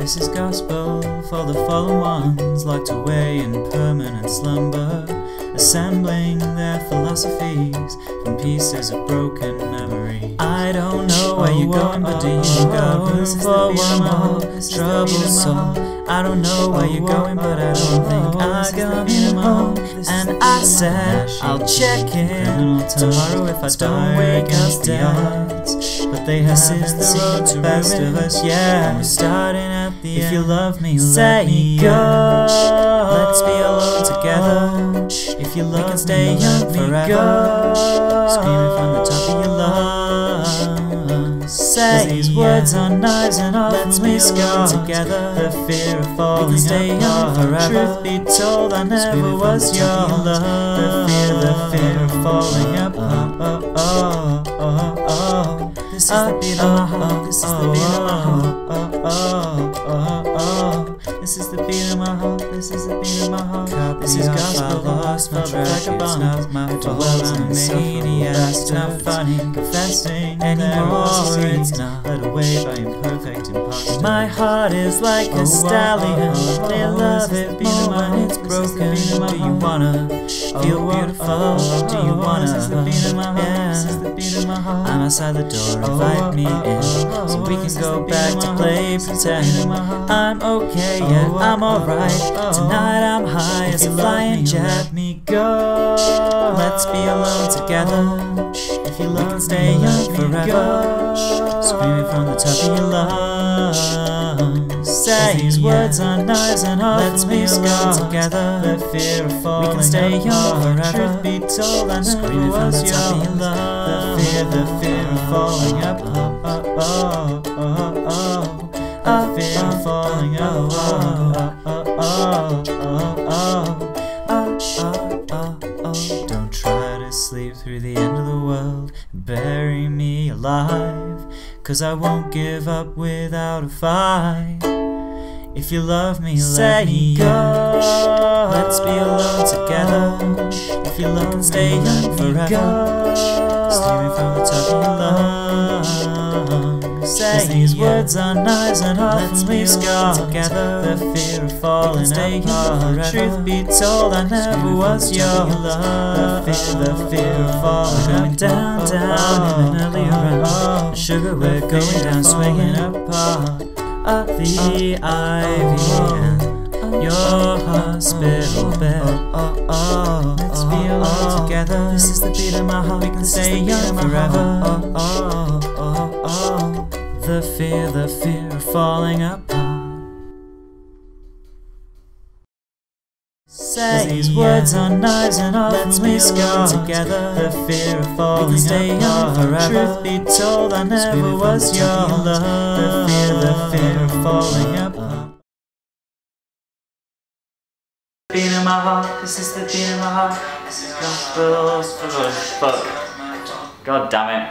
This is gospel for the fallen ones, locked away in permanent slumber, assembling their philosophies from pieces of broken memory. I don't know where you're going, but do you got room for one more troubled soul? I don't know where you're going, but I don't think I got me home. And I said I'll check in tomorrow if I don't wake up dead. But they haven't seen the best of us yet. We're starting the If you love me, let me go. Let's be alone together. If you love me, stay young forever. Screaming from the top of your lungs. Say these words on knives and all Let's me scar together. The fear of falling stay young forever. Truth be told, I never was your love. The fear, the fear of falling ah, ah, ah. apart. Oh, oh, oh, oh. This is the beat heart. This is the beat of my heart. Oh, oh, oh, oh. This is the beat of my heart. This is the beat of my heart. This is gospel. Lost my. It's not my fault. I'm a maniac. It's not funny. Confessing anymore. It's not led away by imperfect imposter. My heart is like a oh, oh, stallion. Oh, they love it more when it's broken. Do you wanna feel beautiful? Do you wanna? Yeah. This is the beat of my heart. I'm outside the door. Invite me in so we can go back to play pretend. I'm okay, yeah, oh, I'm alright. Tonight I'm high as a flying jet. Me go. Let's be alone together. If you look and stay young forever. Screaming from the top of your lungs. Say these words on knives and off. Let's be alone together. The fear of falling We can stay young forever. Truth be told, I your love. The fear, the fear of. Oh, oh, oh, oh. The fear of falling. Oh, oh, oh, oh, oh, oh, oh, oh. Don't try to sleep through the end of the world. Bury me alive. Cause I won't give up without a fight. If you love me, let me go. Let's be alone together. If you love me, stay young forever. Steaming from the top of lungs. Say these words are knives and let's be scar together. The fear of falling stay apart. Truth be told, I never was your love. The fear, the fear of falling going down, down in an early oh, round. Oh, Sugar, we're going down, swinging apart. Up the oh, ivy and your hospital bed. Oh, oh, Let's be alone together. This is the beat of my heart. We can stay young forever. The fear, the fear of falling apart. Say these words are knives and all Let's be scar together. The fear of falling stay apart forever. Truth be told, I never was your love. The fear, the fear of falling apart. Beat in my heart, this is the beat in my heart. This is gospel for the fuck. God damn it.